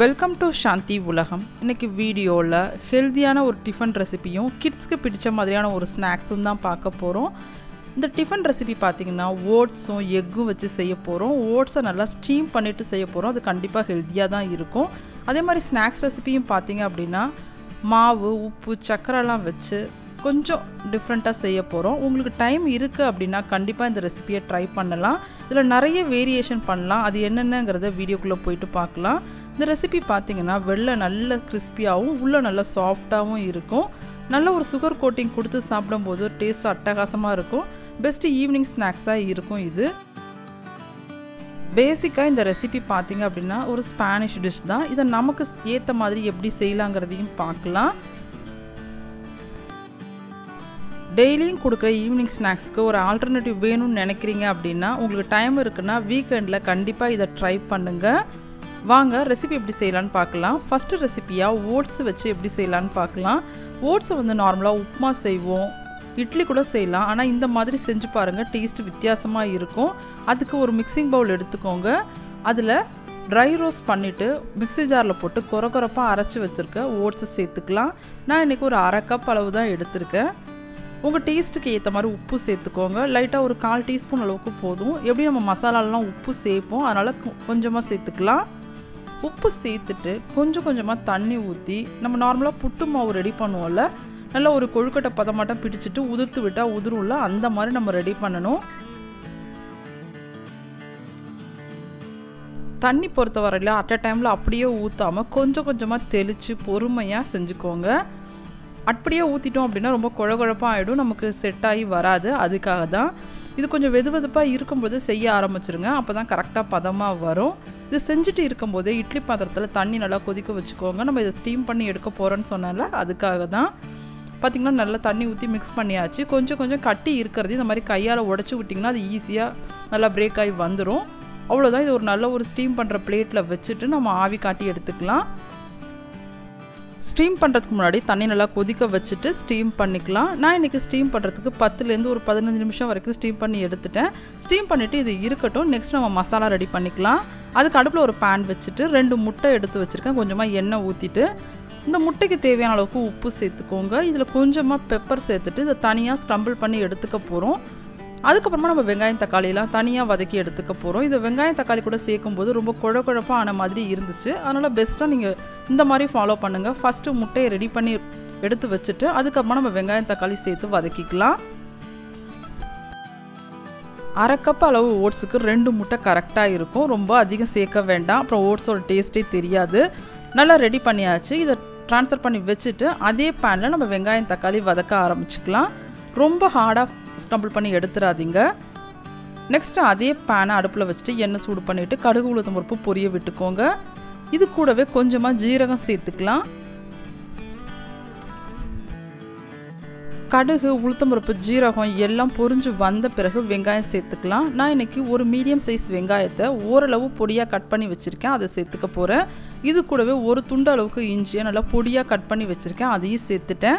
Welcome to சாந்தி உலகம் இன்னைக்கு வீடியோவில் ஹெல்த்தியான ஒரு டிஃபன் ரெசிபியும் கிட்ஸ்க்கு பிடிச்ச மாதிரியான ஒரு ஸ்நாக்ஸும் தான் பார்க்க போகிறோம் இந்த டிஃபன் ரெசிபி பார்த்தீங்கன்னா ஓட்ஸும் எக்கும் வச்சு செய்ய போகிறோம் ஓட்ஸை நல்லா ஸ்டீம் பண்ணிவிட்டு செய்ய போகிறோம் அது கண்டிப்பாக ஹெல்த்தியாக தான் இருக்கும். அதே மாதிரி ஸ்நாக்ஸ் ரெசிபியும் பார்த்தீங்க அப்படின்னா மாவு உப்பு சக்கரைலாம் வச்சு கொஞ்சம் டிஃப்ரெண்ட்டாக செய்ய போகிறோம் உங்களுக்கு டைம் இருக்குது அப்படின்னா கண்டிப்பாக இந்த ரெசிபியை ட்ரை பண்ணலாம். இதில் நிறைய வேரியேஷன் பண்ணலாம். அது என்னென்னங்கிறத வீடியோக்குள்ளே போயிட்டு பார்க்கலாம். இந்த ரெசிபி பார்த்தீங்கன்னா வெளில நல்ல கிறிஸ்பியாகவும் உள்ளே நல்ல சாஃப்டாகவும் இருக்கும். நல்ல ஒரு சுகர் கோட்டிங் கொடுத்து சாப்பிடும்போது டேஸ்ட் அட்டகாசமாக இருக்கும். பெஸ்ட்டு ஈவினிங் ஸ்நாக்ஸாக இருக்கும் இது. பேசிக்காக இந்த ரெசிபி பார்த்தீங்க அப்படின்னா ஒரு ஸ்பானிஷ் டிஷ் தான். இதை நமக்கு ஏற்ற மாதிரி எப்படி செய்யலாங்கிறதையும் பார்க்கலாம் டெய்லியும் கொடுக்குற ஈவினிங் ஸ்நாக்ஸ்க்கு ஒரு ஆல்டர்னேட்டிவ் வேணும்னு நினைக்கிறீங்க அப்படின்னா உங்களுக்கு டைம் இருக்குன்னா வீக்கெண்டில் கண்டிப்பாக இதை ட்ரை பண்ணுங்கள் வாங்க ரெசிபி எப்படி செய்யலான்னு பார்க்கலாம். ஃபஸ்ட்டு ரெசிப்பியாக ஓட்ஸ் வச்சு எப்படி செய்யலான்னு பார்க்கலாம். ஓட்ஸை வந்து நார்மலாக உப்புமா செய்வோம். இட்லி கூட செய்யலாம். ஆனால் இந்த மாதிரி செஞ்சு பாருங்கள் டேஸ்ட் வித்தியாசமாக இருக்கும். அதுக்கு ஒரு மிக்சிங் பவுல் எடுத்துக்கோங்க. அதில் ட்ரை ரோஸ் பண்ணிவிட்டு மிக்ஸி ஜாரில் போட்டு கொர கொரப்பாக அரைச்சி வச்சுருக்க ஓட்ஸை சேர்த்துக்கலாம். நான் இன்றைக்கி ஒரு அரை கப் அளவு தான் எடுத்திருக்கேன். உங்கள் டேஸ்ட்டுக்கு ஏற்ற மாதிரி உப்பு சேர்த்துக்கோங்க. லைட்டாக ஒரு கால் டீஸ்பூன் அளவுக்கு போதும். எப்படி நம்ம மசாலாலாம் உப்பு சேர்ப்போம். அதனால் கொஞ்சமாக சேர்த்துக்கலாம். உப்பு சேர்த்துட்டு கொஞ்சம் கொஞ்சமாக தண்ணி ஊற்றி நம்ம நார்மலாக புட்டு மாவு ரெடி பண்ணுவோம்ல. நல்லா ஒரு கொழுக்கட்டை பதமாட்டம் பிடிச்சிட்டு உதிர்த்து விட்டால் உதிரும்ல அந்த மாதிரி நம்ம ரெடி பண்ணணும். தண்ணி பொறுத்த வரையில் அட் அ டைமில் அப்படியே ஊற்றாமல் கொஞ்சம் கொஞ்சமாக தெளித்து பொறுமையாக செஞ்சுக்கோங்க. அப்படியே ஊற்றிட்டோம் அப்படின்னா ரொம்ப குழ குழப்பாக ஆகிடும் நமக்கு செட் ஆகி வராது அதுக்காக தான் இது கொஞ்சம் வெது வெதுப்பாக இருக்கும்போது செய்ய ஆரம்பிச்சிருங்க அப்போ தான் கரெக்டாக பதமாக வரும். இது செஞ்சுட்டு இருக்கும்போதே இட்லி பாத்திரத்தில் தண்ணி நல்லா கொதிக்க வச்சுக்கோங்க. நம்ம இதை ஸ்டீம் பண்ணி எடுக்க போகிறோன்னு சொன்னால அதுக்காக தான் பார்த்திங்கன்னா நல்லா தண்ணி ஊற்றி மிக்ஸ் பண்ணியாச்சு. கொஞ்சம் கொஞ்சம் கட்டி இருக்கிறது இந்த மாதிரி கையால் உடச்சி விட்டிங்கன்னா அது ஈஸியாக நல்லா பிரேக் ஆகி வந்துடும் அவ்வளோதான் இது ஒரு நல்ல ஒரு ஸ்டீம் பண்ணுற பிளேட்டில் வச்சுட்டு நம்ம ஆவி காட்டி எடுத்துக்கலாம். ஸ்டீம் பண்ணுறதுக்கு முன்னாடி தண்ணி நல்லா கொதிக்க வச்சுட்டு ஸ்டீம் பண்ணிக்கலாம். நான் இன்றைக்கி ஸ்டீம் பண்ணுறதுக்கு பத்துலேருந்து ஒரு பதினஞ்சு நிமிஷம் வரைக்கும் ஸ்டீம் பண்ணி எடுத்துட்டேன். ஸ்டீம் பண்ணிவிட்டு இது இருக்கட்டும். நெக்ஸ்ட் நம்ம மசாலா ரெடி பண்ணிக்கலாம். அதுக்கு அடுப்பில் ஒரு பேன் வச்சுட்டு ரெண்டு முட்டை எடுத்து வச்சுருக்கேன். கொஞ்சமாக எண்ணெய் ஊற்றிட்டு இந்த முட்டைக்கு தேவையான அளவுக்கு உப்பு சேர்த்துக்கோங்க. இதில் கொஞ்சமாக பெப்பர் சேர்த்துட்டு இதை தனியாக ஸ்க்ரம்பிள் பண்ணி எடுத்துக்க போகிறோம் அதுக்கப்புறமா நம்ம வெங்காயம் தக்காளியெலாம் தனியாக வதக்கி எடுத்துக்க போகிறோம் இந்த வெங்காயம் தக்காளி கூட சேர்க்கும்போது ரொம்ப குழ குழப்பாக ஆன மாதிரி இருந்துச்சு. அதனால் பெஸ்ட்டாக நீங்கள் இந்த மாதிரி ஃபாலோ பண்ணுங்கள் ஃபஸ்ட்டு முட்டையை ரெடி பண்ணி எடுத்து வச்சுட்டு அதுக்கப்புறமா நம்ம வெங்காயம் தக்காளி சேர்த்து வதக்கிக்கலாம். அரை கப் அளவு ஓட்ஸுக்கு ரெண்டு முட்டை கரெக்டாக இருக்கும். ரொம்ப அதிகம் சேர்க்க வேண்டாம். அப்புறம் ஓட்ஸோட டேஸ்ட்டே தெரியாது. நல்லா ரெடி பண்ணியாச்சு. இதை ட்ரான்ஸ்ஃபர் பண்ணி வச்சுட்டு அதே பேனில் நம்ம வெங்காயம் தக்காளி வதக்க ஆரம்பிச்சுக்கலாம். ரொம்ப ஹார்டாக ஸ்டம்பிள் பண்ணி எடுத்துடாதீங்க நெக்ஸ்ட்டு அதே பேனை அடுப்பில் வச்சுட்டு எண்ணெய் சூடு பண்ணிவிட்டு கடுகு உளுத்தம் பருப்பு பொரிய விட்டுக்கோங்க. இது கூடவே கொஞ்சமாக ஜீரகம் சேர்த்துக்கலாம். கடுகு உளுத்தம்பருப்பு ஜீரகம் எல்லாம் பொரிஞ்சு வந்த பிறகு வெங்காயம் சேர்த்துக்கலாம். நான் இன்றைக்கி ஒரு மீடியம் சைஸ் வெங்காயத்தை ஓரளவு பொடியாக கட் பண்ணி வச்சுருக்கேன். அதை சேர்த்துக்க போகிறேன் இது கூடவே ஒரு துண்டு அளவுக்கு இஞ்சியை நல்லா பொடியாக கட் பண்ணி வச்சுருக்கேன். அதையும் சேர்த்துட்டேன்.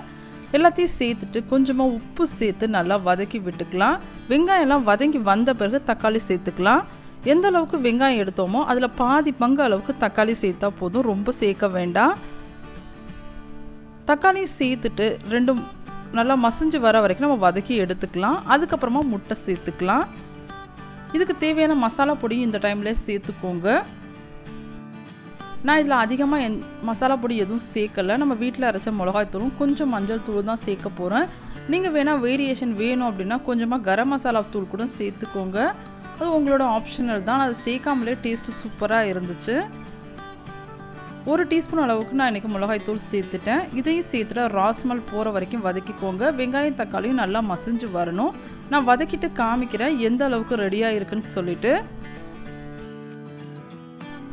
எல்லாத்தையும் சேர்த்துட்டு கொஞ்சமாக உப்பு சேர்த்து நல்லா வதக்கி விட்டுக்கலாம். வெங்காயம்லாம் வதங்கி வந்த பிறகு தக்காளி சேர்த்துக்கலாம். எந்த அளவுக்கு வெங்காயம் எடுத்தோமோ அதில் பாதி பங்கு அளவுக்கு தக்காளி சேர்த்தா போதும். ரொம்ப சேர்க்க வேண்டாம். தக்காளி சேர்த்துட்டு ரெண்டும் நல்லா மசிஞ்சு வர வரைக்கும் நம்ம வதக்கி எடுத்துக்கலாம். அதுக்கப்புறமா முட்டை சேர்த்துக்கலாம். இதுக்கு தேவையான மசாலா பொடியும் இந்த டைமில் சேர்த்துக்கோங்க. நான் இதில் அதிகமாக என் மசாலா பொடி எதுவும் சேர்க்கலை. நம்ம வீட்டில் அரைச்ச மிளகாய்த்தூளும் கொஞ்சம் மஞ்சள் தூள் தான் சேர்க்க போகிறேன் நீங்கள் வேணால் வேரியேஷன் வேணும் அப்படின்னா கொஞ்சமாக கரம் மசாலா தூள் கூட சேர்த்துக்கோங்க. அது உங்களோட ஆப்ஷனல் தான். அது சேர்க்காமலே டேஸ்ட்டு சூப்பராக இருந்துச்சு. ஒரு டீஸ்பூன் அளவுக்கு நான் இன்றைக்கி மிளகாய்த்தூள் சேர்த்துட்டேன். இதையும் சேர்த்துட்டு ராஸ்மல் போகிற வரைக்கும் வதக்கிக்கோங்க. வெங்காயம் தக்காளியும் நல்லா மசிஞ்சு வரணும். நான் வதக்கிட்டு காமிக்கிறேன். எந்த அளவுக்கு ரெடியாக இருக்குன்னு சொல்லிவிட்டு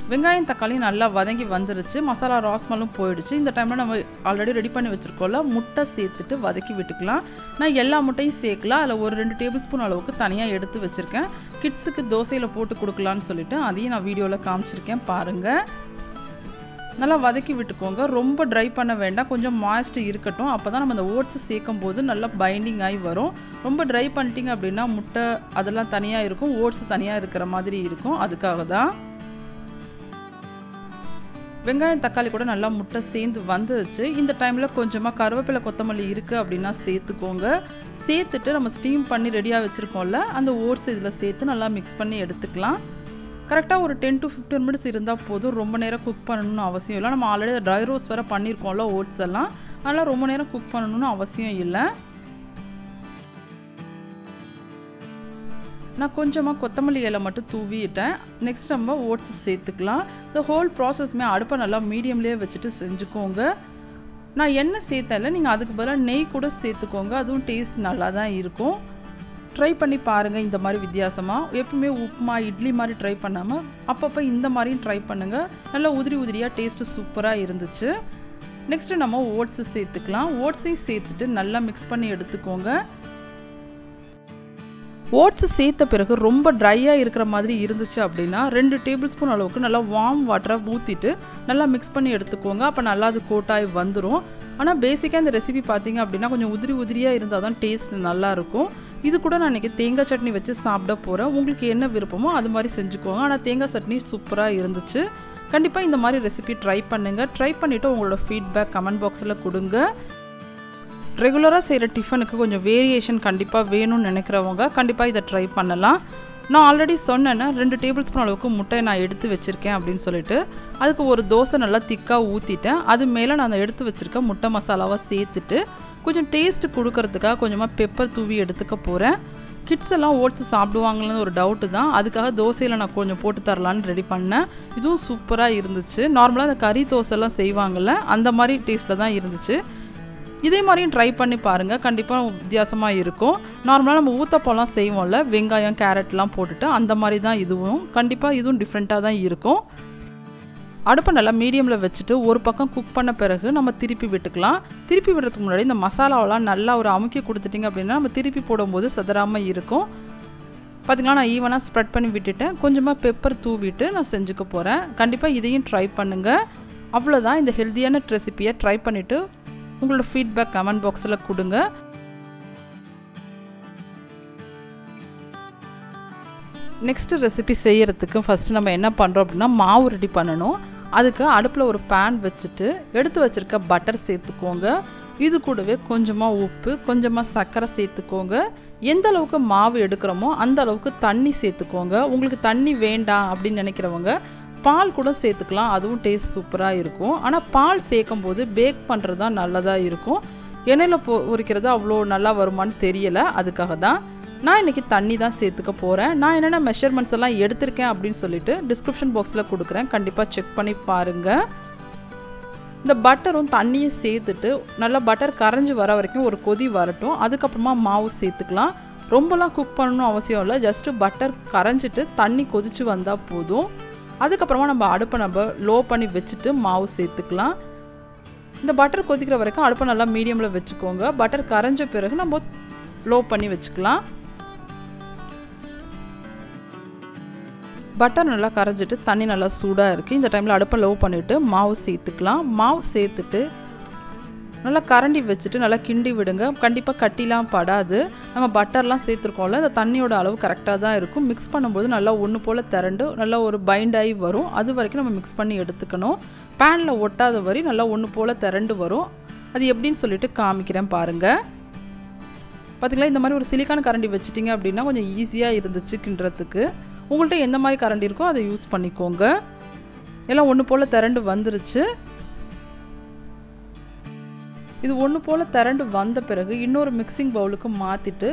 வெங்காயம் தக்காளி நல்லா வதங்கி வந்துருச்சு. மசாலா ராஸ்மலும் போயிடுச்சு. இந்த டைமில் நம்ம ஆல்ரெடி ரெடி பண்ணி வச்சுருக்கோம்ல முட்டை சேர்த்துட்டு வதக்கி விட்டுக்கலாம். நான் எல்லா முட்டையும் சேர்க்கலாம். அதில் ஒரு ரெண்டு டேபிள் ஸ்பூன் அளவுக்கு தனியாக எடுத்து வச்சுருக்கேன். கிட்ஸுக்கு தோசையில் போட்டு கொடுக்கலான்னு சொல்லிட்டு அதையும் நான் வீடியோவில் காமிச்சிருக்கேன். பாருங்கள் நல்லா வதக்கி விட்டுக்கோங்க. ரொம்ப ட்ரை பண்ண வேண்டாம். கொஞ்சம் மாய்ஸ்ட் இருக்கட்டும். அப்போ தான் நம்ம அந்த ஓட்ஸை சேர்க்கும் போது நல்லா பைண்டிங் ஆகி வரும். ரொம்ப ட்ரை பண்ணிட்டீங்க அப்படின்னா முட்டை அதெல்லாம் தனியாக இருக்கும். ஓட்ஸ் தனியாக இருக்கிற மாதிரி இருக்கும். அதுக்காக தான் வெங்காயம் தக்காளி கூட நல்லா முட்டை சேர்ந்து வந்துருச்சு. இந்த டைமில் கொஞ்சமாக கருவேப்பிலை கொத்தமல்லி இருக்குது அப்படின்னா சேர்த்துக்கோங்க. சேர்த்துட்டு நம்ம ஸ்டீம் பண்ணி ரெடியாக வச்சுருக்கோம்ல அந்த ஓட்ஸ் இதில் சேர்த்து நல்லா மிக்ஸ் பண்ணி எடுத்துக்கலாம். கரெக்டாக ஒரு டென் டு ஃபிஃப்டீன் மினிட்ஸ் இருந்தால் போதும். ரொம்ப நேரம் குக் பண்ணணும்னு அவசியம் இல்லை. நம்ம ஆல்ரெடி ட்ரை ரோஸ் வேறு பண்ணியிருக்கோம்ல ஓட்ஸ் எல்லாம். அதெல்லாம் ரொம்ப நேரம் குக் பண்ணணும்னு அவசியம் இல்லை. நான் கொஞ்சமாக கொத்தமல்லி இலை மட்டும் தூவிட்டேன். நெக்ஸ்ட் நம்ம ஓட்ஸ் சேர்த்துக்கலாம். இந்த ஹோல் ப்ராசஸ்மே அடுப்பை நல்லா மீடியம்லேயே வச்சுட்டு செஞ்சுக்கோங்க. நான் எண்ணெய் சேர்த்தல நீங்கள் அதுக்கு பதிலாக நெய் கூட சேர்த்துக்கோங்க. அதுவும் டேஸ்ட் நல்லா தான் இருக்கும். ட்ரை பண்ணி பாருங்கள் இந்த மாதிரி வித்தியாசமாக எப்பவுமே உப்புமா இட்லி மாதிரி ட்ரை பண்ணாமல் அப்பப்போ இந்த மாதிரியும் ட்ரை பண்ணுங்கள் நல்லா உதிரி உதிரியாக டேஸ்ட்டு சூப்பராக இருந்துச்சு. நெக்ஸ்ட்டு நம்ம ஓட்ஸு சேர்த்துக்கலாம். ஓட்ஸையும் சேர்த்துட்டு நல்லா மிக்ஸ் பண்ணி எடுத்துக்கோங்க. ஓட்ஸ் சேர்த்த பிறகு ரொம்ப ட்ரையாக இருக்கிற மாதிரி இருந்துச்சு அப்படின்னா ரெண்டு டேபிள் ஸ்பூன் அளவுக்கு நல்லா வார்ம் வாட்டரை ஊற்றிட்டு நல்லா மிக்ஸ் பண்ணி எடுத்துக்கோங்க. அப்போ நல்லா அது கோட்டாகி வந்துடும் ஆனால் பேசிக்காக இந்த ரெசிபி பார்த்தீங்க அப்படின்னா கொஞ்சம் உதிரி உதிரியாக இருந்தால் தான் டேஸ்ட் நல்லாயிருக்கும் இது கூட நான் இன்றைக்கி தேங்காய் சட்னி வச்சு சாப்பிட போகிறேன் உங்களுக்கு என்ன விருப்பமோ அது மாதிரி செஞ்சுக்கோங்க. ஆனால் தேங்காய் சட்னி சூப்பராக இருந்துச்சு. கண்டிப்பாக இந்த மாதிரி ரெசிபி ட்ரை பண்ணுங்கள் ட்ரை பண்ணிவிட்டு உங்களோட ஃபீட்பேக் கமெண்ட் பாக்ஸில் கொடுங்க. ரெகுலராக செய்கிற டிஃபனுக்கு கொஞ்சம் வேரியேஷன் கண்டிப்பாக வேணும்னு நினைக்கிறவங்க கண்டிப்பாக இதை ட்ரை பண்ணலாம். நான் ஆல்ரெடி சொன்னேன்னா ரெண்டு டேபிள் ஸ்பூன் அளவுக்கு முட்டையை நான் எடுத்து வச்சுருக்கேன் அப்படின்னு சொல்லிட்டு அதுக்கு ஒரு தோசை நல்லா திக்காக ஊற்றிட்டேன் அது மேலே நான் எடுத்து வச்சுருக்க முட்டை மசாலாவாக சேர்த்துட்டு கொஞ்சம் டேஸ்ட் கொடுக்கறதுக்காக கொஞ்சமாக பெப்பர் தூவி எடுத்துக்க போகிறேன் கிட்ஸ் எல்லாம் ஓட்ஸ் சாப்பிடுவாங்களேன்னு ஒரு டவுட்டு தான். அதுக்காக தோசையில் நான் கொஞ்சம் போட்டு தரலான்னு ரெடி பண்ணேன். இதுவும் சூப்பராக இருந்துச்சு. நார்மலாக அந்த கறி தோசைலாம் செய்வாங்கள்ல அந்த மாதிரி டேஸ்ட்டில் தான் இருந்துச்சு. இதே மாதிரியும் ட்ரை பண்ணி பாருங்கள் கண்டிப்பாக வித்தியாசமாக இருக்கும். நார்மலாக நம்ம ஊத்தப்பழம் செய்வோம்ல வெங்காயம் கேரட்லாம் போட்டுட்டு அந்த மாதிரி தான் இதுவும். கண்டிப்பாக இதுவும் டிஃப்ரெண்ட்டாக தான் இருக்கும். அடுப்பை நல்லா மீடியமில் வச்சுட்டு ஒரு பக்கம் குக் பண்ண பிறகு நம்ம திருப்பி விட்டுக்கலாம். திருப்பி விடுறதுக்கு முன்னாடி இந்த மசாலாவெல்லாம் நல்லா ஒரு அமுக்கி கொடுத்துட்டிங்க அப்படின்னா நம்ம திருப்பி போடும்போது சதறாமல் இருக்கும். பார்த்திங்கன்னா நான் ஈவனாக ஸ்ப்ரெட் பண்ணி விட்டுட்டேன். கொஞ்சமாக பெப்பர் தூவிட்டு நான் செஞ்சுக்க போகிறேன் கண்டிப்பாக இதையும் ட்ரை பண்ணுங்கள் அவ்வளோதான் இந்த ஹெல்த்தியான ரெசிப்பியை ட்ரை பண்ணிவிட்டு உங்களோட ஃபீட்பேக் கமெண்ட் பாக்ஸில் கொடுங்க. நெக்ஸ்ட்டு ரெசிபி செய்கிறதுக்கு ஃபஸ்ட்டு நம்ம என்ன பண்ணுறோம் அப்படின்னா மாவு ரெடி பண்ணணும். அதுக்கு அடுப்பில் ஒரு பேன் வச்சுட்டு எடுத்து வச்சுருக்க பட்டர் சேர்த்துக்கோங்க. இது கூடவே கொஞ்சமாக உப்பு கொஞ்சமாக சர்க்கரை சேர்த்துக்கோங்க. எந்த அளவுக்கு மாவு எடுக்கிறோமோ அந்த அளவுக்கு தண்ணி சேர்த்துக்கோங்க. உங்களுக்கு தண்ணி வேண்டாம் அப்படின்னு நினைக்கிறவங்க பால் கூட சேர்த்துக்கலாம். அதுவும் டேஸ்ட் சூப்பராக இருக்கும். ஆனால் பால் சேர்க்கும் போது பேக் பண்ணுறது தான் நல்லதாக இருக்கும். எண்ணெயில் பொ பொரிக்கிறது அவ்வளோ நல்லா வருமானு தெரியலை. அதுக்காக தான். நான் இன்றைக்கி தண்ணி தான் சேர்த்துக்க போகிறேன் நான் என்னென்ன மெஷர்மெண்ட்ஸ் எல்லாம் எடுத்திருக்கேன் அப்படின்னு சொல்லிட்டு டிஸ்கிரிப்ஷன் பாக்ஸில் கொடுக்குறேன். கண்டிப்பாக செக் பண்ணி பாருங்கள் இந்த பட்டரும் தண்ணியும் சேர்த்துட்டு நல்லா பட்டர் கரைஞ்சி வர வரைக்கும் ஒரு கொதி வரட்டும். அதுக்கப்புறமா மாவு சேர்த்துக்கலாம். ரொம்பலாம் குக் பண்ணணும் அவசியம் இல்லை. ஜஸ்ட்டு பட்டர் கரைஞ்சிட்டு தண்ணி கொதிச்சு வந்தால் போதும். அதுக்கப்புறமா நம்ம அடுப்பை நம்ம லோ பண்ணி வச்சுட்டு மாவு சேர்த்துக்கலாம். இந்த பட்டர் கொதிக்கிற வரைக்கும் அடுப்பை நல்லா மீடியமில் வச்சுக்கோங்க. பட்டர் கரைஞ்ச பிறகு நம்ம லோ பண்ணி வச்சுக்கலாம். பட்டர் நல்லா கரைஞ்சிட்டு தண்ணி நல்லா சூடாக இருக்குது இந்த டைமில் அடுப்பை லோ பண்ணிவிட்டு மாவு சேர்த்துக்கலாம். மாவு சேர்த்துட்டு நல்லா கரண்டி வச்சுட்டு நல்லா கிண்டி விடுங்க. கண்டிப்பாக கட்டிலாம் படாது. நம்ம பட்டர்லாம் சேர்த்துருக்கோம்ல அந்த தண்ணியோட அளவு கரெக்டாக தான் இருக்கும். மிக்ஸ் பண்ணும்போது நல்லா ஒன்று போல் திரண்டு நல்லா ஒரு பைண்ட் ஆகி வரும். அது வரைக்கும் நம்ம மிக்ஸ் பண்ணி எடுத்துக்கணும். பேனில் ஒட்டாத வரி நல்லா ஒன்று போல் திரண்டு வரும். அது எப்படின்னு சொல்லிட்டு காமிக்கிறேன் பாருங்கள் பார்த்திங்களா இந்த மாதிரி ஒரு சிலிக்கான கரண்டி வச்சிட்டிங்க அப்படின்னா கொஞ்சம் ஈஸியாக இருந்துச்சு கிண்டுறதுக்கு. உங்கள்கிட்ட எந்த மாதிரி கரண்டி இருக்கோ அதை யூஸ் பண்ணிக்கோங்க. எல்லாம் ஒன்று போல் திரண்டு வந்துருச்சு. இது ஒன்று போல் திரண்டு வந்த பிறகு இன்னொரு மிக்சிங் பவுலுக்கு மாற்றிட்டு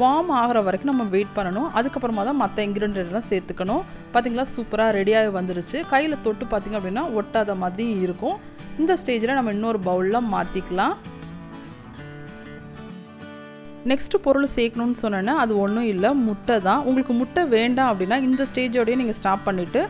வார்ம் ஆகிற வரைக்கும் நம்ம வெயிட் பண்ணணும். அதுக்கப்புறமா தான் மற்ற இன்க்ரீடியன்ட்லாம் சேர்த்துக்கணும். பார்த்திங்களா சூப்பராக ரெடியாகி வந்துருச்சு. கையில் தொட்டு பார்த்திங்க அப்படின்னா ஒட்டாத மாதிரி இருக்கும். இந்த ஸ்டேஜில் நம்ம இன்னொரு பவுலில் மாற்றிக்கலாம் நெக்ஸ்ட்டு பொருள் சேர்க்கணும்னு சொன்னேன்னா அது ஒன்றும் இல்லை. முட்டை தான். உங்களுக்கு முட்டை வேண்டாம் அப்படின்னா இந்த ஸ்டேஜோடய நீங்கள் ஸ்டாப் பண்ணிவிட்டு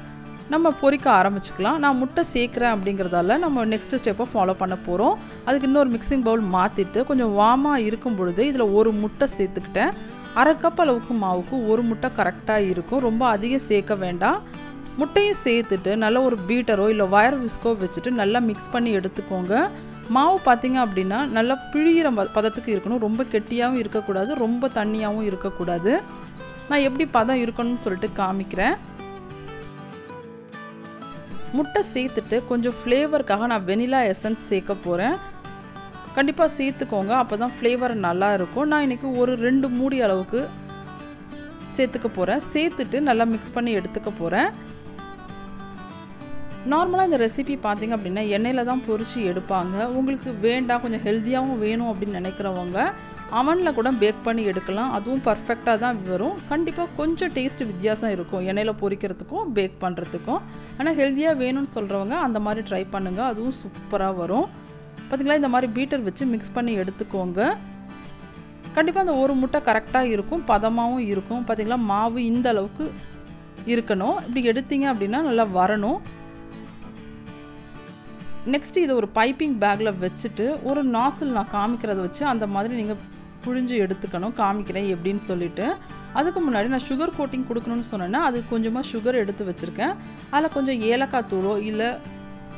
நம்ம பொரிக்க ஆரம்பிச்சுக்கலாம். நான் முட்டை சேர்க்குறேன் அப்படிங்கிறதால நம்ம நெக்ஸ்ட் ஸ்டெப்பை ஃபாலோ பண்ண போகிறோம் அதுக்கு இன்னொரு மிக்சிங் பவுல் மாற்றிட்டு கொஞ்சம் வார்மாக இருக்கும் பொழுது இதில் ஒரு முட்டை சேர்த்துக்கிட்டேன். அரை கப் அளவுக்கு மாவுக்கு ஒரு முட்டை கரெக்டாக இருக்கும். ரொம்ப அதிகம் சேர்க்க வேண்டாம். முட்டையும் சேர்த்துட்டு நல்ல ஒரு பீட்டரோ இல்லை வயர் விஸ்கோ வச்சுட்டு நல்லா மிக்ஸ் பண்ணி எடுத்துக்கோங்க. மாவு பார்த்திங்க அப்படின்னா நல்லா பிழியிற பதத்துக்கு இருக்கணும். ரொம்ப கெட்டியாகவும் இருக்கக்கூடாது. ரொம்ப தண்ணியாகவும் இருக்கக்கூடாது. நான் எப்படி பதம் இருக்கணும்னு சொல்லிட்டு காமிக்கிறேன். முட்டை சேர்த்துட்டு கொஞ்சம் ஃப்ளேவருக்காக நான் வெனிலா எசன்ஸ் சேர்க்க போகிறேன் கண்டிப்பாக சேர்த்துக்கோங்க அப்போ தான் ஃப்ளேவர் நல்லா இருக்கும். நான் இன்றைக்கி ஒரு ரெண்டு மூடி அளவுக்கு சேர்த்துக்க போகிறேன் சேர்த்துட்டு நல்லா மிக்ஸ் பண்ணி எடுத்துக்க போகிறேன் நார்மலாக இந்த ரெசிபி பார்த்தீங்க அப்படின்னா எண்ணெயில் தான் பொரிச்சு எடுப்பாங்க. உங்களுக்கு வேண்டாம் கொஞ்சம் ஹெல்த்தியாகவும் வேணும் அப்படின்னு நினைக்கிறவங்க அவனில் கூட பேக் பண்ணி எடுக்கலாம். அதுவும் பர்ஃபெக்டாக தான் வரும். கண்டிப்பாக கொஞ்சம் டேஸ்ட் வித்தியாசம் இருக்கும். எண்ணெயில் பொரிக்கிறதுக்கும் பேக் பண்ணுறதுக்கும் ஆனால் ஹெல்த்தியாக வேணும்னு சொல்கிறவங்க அந்த மாதிரி ட்ரை பண்ணுங்கள் அதுவும் சூப்பராக வரும். பார்த்திங்களா இந்த மாதிரி பீட்டர் வச்சு மிக்ஸ் பண்ணி எடுத்துக்கோங்க. கண்டிப்பாக அந்த ஒரு முட்டை கரெக்டாக இருக்கும். பதமாகவும் இருக்கும். பார்த்திங்களா மாவு இந்த அளவுக்கு இருக்கணும். இப்படி எடுத்தீங்க அப்படின்னா நல்லா வரணும். நெக்ஸ்ட்டு இதை ஒரு பைப்பிங் பேக்கில் வச்சுட்டு ஒரு நாசில் நான் காமிக்கிறத வச்சு அந்த மாதிரி நீங்கள் புழிஞ்சு எடுத்துக்கணும் காமிக்கிறேன் எப்படின்னு சொல்லிட்டு. அதுக்கு முன்னாடி நான் சுகர் கோட்டிங் கொடுக்கணும்னு சொன்னேன்னா அது கொஞ்சமாக சுகர் எடுத்து வச்சுருக்கேன். அதில் கொஞ்சம் ஏலக்காய் தூளோ இல்லை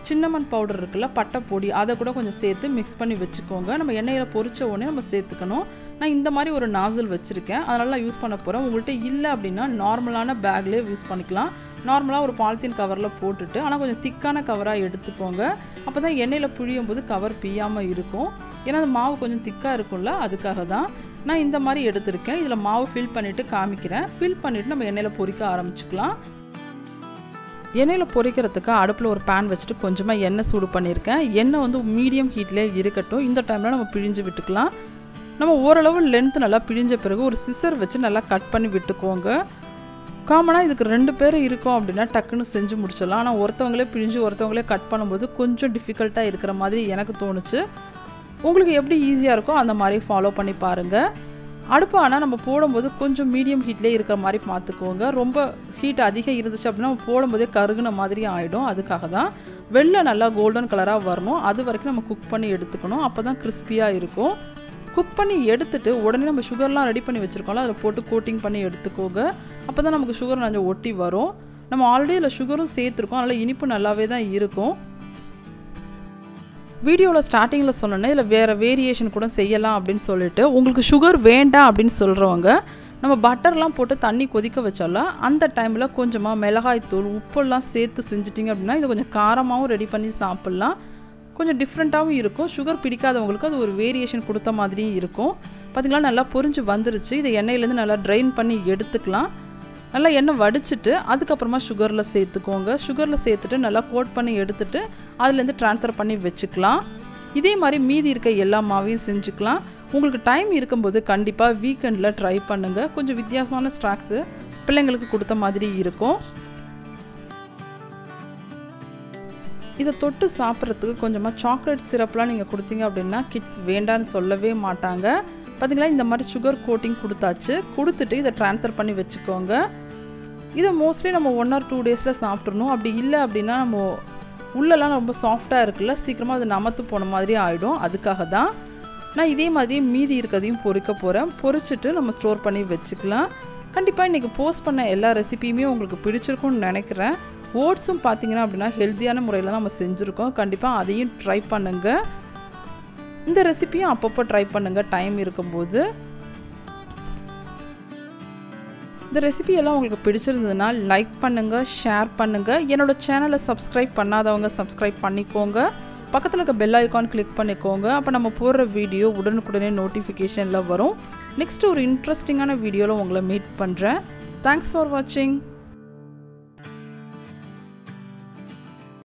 சின்னமன் பவுடர் இருக்குல்ல பட்டை பொடி அதை கூட கொஞ்சம் சேர்த்து மிக்ஸ் பண்ணி வச்சுக்கோங்க. நம்ம எண்ணெயில் பொறிச்ச உடனே நம்ம சேர்த்துக்கணும். நான் இந்த மாதிரி ஒரு நாசில் வச்சுருக்கேன். அதனால் நான் யூஸ் பண்ண போகிறேன் உங்கள்கிட்ட இல்லை அப்படின்னா நார்மலான பேக்லேயே யூஸ் பண்ணிக்கலாம். நார்மலாக ஒரு பாலித்தீன் கவரில் போட்டுட்டு ஆனால் கொஞ்சம் திக்கான கவராக எடுத்துக்கோங்க. அப்போ தான் எண்ணெயில் புழியும் போது கவர் பிய்யாமல் இருக்கும். ஏன்னா அந்த மாவு கொஞ்சம் திக்காக இருக்கும்ல அதுக்காக தான் நான் இந்த மாதிரி எடுத்திருக்கேன். இதில் மாவு ஃபில் பண்ணிவிட்டு காமிக்கிறேன். ஃபில் பண்ணிவிட்டு நம்ம எண்ணெயில் பொரிக்க ஆரம்பிச்சுக்கலாம். எண்ணெயில் பொரிக்கிறதுக்கு அடுப்பில் ஒரு பேன் வச்சுட்டு கொஞ்சமாக எண்ணெய் சூடு பண்ணியிருக்கேன். எண்ணெய் வந்து மீடியம் ஹீட்லேயே இருக்கட்டும். இந்த டைமில் நம்ம பிழிஞ்சு விட்டுக்கலாம். நம்ம ஓரளவு லென்த்து நல்லா பிழிஞ்ச பிறகு ஒரு சிசர் வச்சு நல்லா கட் பண்ணி விட்டுக்கோங்க. காமனாக இதுக்கு ரெண்டு பேர் இருக்கோம் அப்படின்னா டக்குன்னு செஞ்சு முடிச்சிடலாம். ஆனால் ஒருத்தவங்களே பிழிஞ்சு ஒருத்தவங்களே கட் பண்ணும்போது கொஞ்சம் டிஃபிகல்ட்டாக இருக்கிற மாதிரி எனக்கு தோணுச்சு. உங்களுக்கு எப்படி ஈஸியாக இருக்கோ அந்த மாதிரி ஃபாலோ பண்ணி பாருங்கள் அடுப்பு ஆனால் நம்ம போடும்போது கொஞ்சம் மீடியம் ஹீட்லேயே இருக்கிற மாதிரி பார்த்துக்கோங்க. ரொம்ப ஹீட் அதிகம் இருந்துச்சு அப்படின்னா நம்ம போடும்போதே கருகுன மாதிரி ஆகிடும் அதுக்காக தான் வெளில நல்லா கோல்டன் கலராக வரணும். அது வரைக்கும் நம்ம குக் பண்ணி எடுத்துக்கணும். அப்போ தான் கிறிஸ்பியாக இருக்கும். குக் பண்ணி எடுத்துட்டு உடனே நம்ம சுகர்லாம் ரெடி பண்ணி வச்சுருக்கோம்ல அதில் போட்டு கோட்டிங் பண்ணி எடுத்துக்கோங்க. அப்போ தான் நமக்கு சுகர் கொஞ்சம் ஒட்டி வரும். நம்ம ஆல்ரெடி அதில் சுகரும் சேர்த்துருக்கோம். அதனால் இனிப்பு நல்லாவே தான் இருக்கும். வீடியோவில் ஸ்டார்டிங்கில் சொன்னோன்னே இதில் வேறு வேரியேஷன் கூட செய்யலாம் அப்படின்னு சொல்லிட்டு உங்களுக்கு சுகர் வேண்டாம் அப்படின்னு சொல்கிறவங்க நம்ம பட்டர்லாம் போட்டு தண்ணி கொதிக்க வச்சாலும் அந்த டைமில் கொஞ்சமாக மிளகாய் தூள் உப்பெல்லாம் சேர்த்து செஞ்சிட்டிங்க அப்படின்னா இது கொஞ்சம் காரமாகவும் ரெடி பண்ணி சாப்பிட்லாம். கொஞ்சம் டிஃப்ரெண்ட்டாகவும் இருக்கும். சுகர் பிடிக்காதவங்களுக்கு அது ஒரு வேரியேஷன் கொடுத்த மாதிரியும் இருக்கும். பார்த்திங்களா நல்லா பொறிஞ்சு வந்துருச்சு. இதை எண்ணெயிலேருந்து நல்லா ட்ரைன் பண்ணி எடுத்துக்கலாம். நல்லா எண்ணெய் வடிச்சிட்டு அதுக்கப்புறமா சுகரில் சேர்த்துக்கோங்க. சுகரில் சேர்த்துட்டு நல்லா கோட் பண்ணி எடுத்துட்டு அதுலேருந்து ட்ரான்ஸ்ஃபர் பண்ணி வச்சுக்கலாம். இதே மாதிரி மீதி இருக்க எல்லா மாவையும் செஞ்சுக்கலாம். உங்களுக்கு டைம் இருக்கும்போது கண்டிப்பாக வீக்கெண்டில் ட்ரை பண்ணுங்கள் கொஞ்சம் வித்தியாசமான ஸ்நாக்ஸு பிள்ளைங்களுக்கு கொடுத்த மாதிரி இருக்கும். இதை தொட்டு சாப்பிட்றதுக்கு கொஞ்சமாக சாக்லேட் சிரப்லாம் நீங்கள் கொடுத்தீங்க அப்படின்னா கிட்ஸ் வேண்டான்னு சொல்லவே மாட்டாங்க. பார்த்தீங்களா இந்த மாதிரி சுகர் கோட்டிங் கொடுத்தாச்சு. கொடுத்துட்டு இதை ட்ரான்ஸ்ஃபர் பண்ணி வச்சுக்கோங்க. இதை மோஸ்ட்லி நம்ம ஒன் ஆர் டூ டேஸில் சாப்பிட்றணும் அப்படி இல்லை அப்படின்னா நம்ம உள்ளெல்லாம் ரொம்ப சாஃப்டாக இருக்குல்ல சீக்கிரமாக அது நமத்து போன மாதிரி ஆகிடும் அதுக்காக தான் நான் இதே மாதிரி மீதி இருக்கிறதையும் பொறிக்க போகிறேன் பொறிச்சிட்டு நம்ம ஸ்டோர் பண்ணி வச்சுக்கலாம். கண்டிப்பாக இன்றைக்கி போஸ்ட் பண்ண எல்லா ரெசிபியுமே உங்களுக்கு பிடிச்சிருக்கும்னு நினைக்கிறேன். ஓட்ஸும் பார்த்தீங்கன்னா அப்படின்னா ஹெல்த்தியான முறையில் தான் நம்ம செஞ்சுருக்கோம். கண்டிப்பாக அதையும் ட்ரை பண்ணுங்கள் இந்த ரெசிபியும் அப்பப்போ ட்ரை பண்ணுங்கள் டைம் இருக்கும்போது. இந்த ரெசிபி எல்லாம் உங்களுக்கு பிடிச்சிருந்ததுன்னா லைக் பண்ணுங்கள் ஷேர் பண்ணுங்கள் என்னோடய சேனலை சப்ஸ்கிரைப் பண்ணாதவங்க சப்ஸ்கிரைப் பண்ணிக்கோங்க. பக்கத்தில் இருக்க பெல் ஐக்கான் கிளிக் பண்ணிக்கோங்க. அப்போ நம்ம போடுற வீடியோ உடனுக்குடனே நோட்டிஃபிகேஷனில் வரும். நெக்ஸ்ட் ஒரு இன்ட்ரெஸ்டிங்கான வீடியோவில் உங்களை மீட் பண்ணுறேன் தேங்க்ஸ் ஃபார் வாட்சிங்